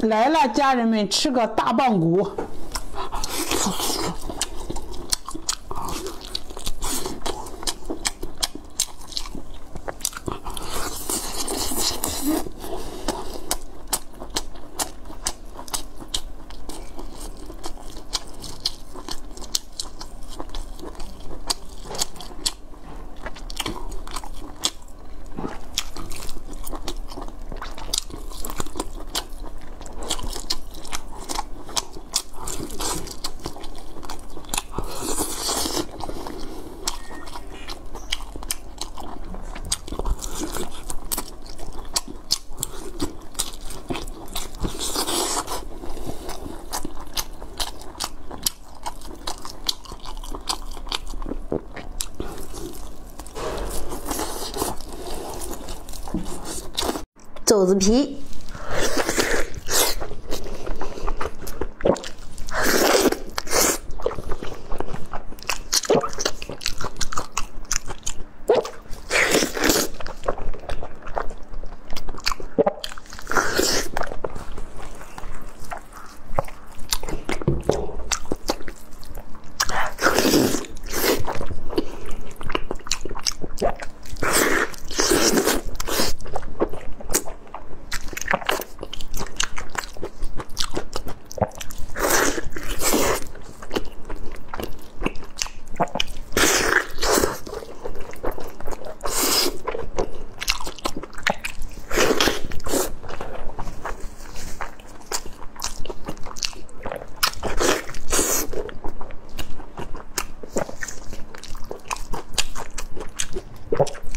来了，家人们吃个大棒骨。肘子皮。pop.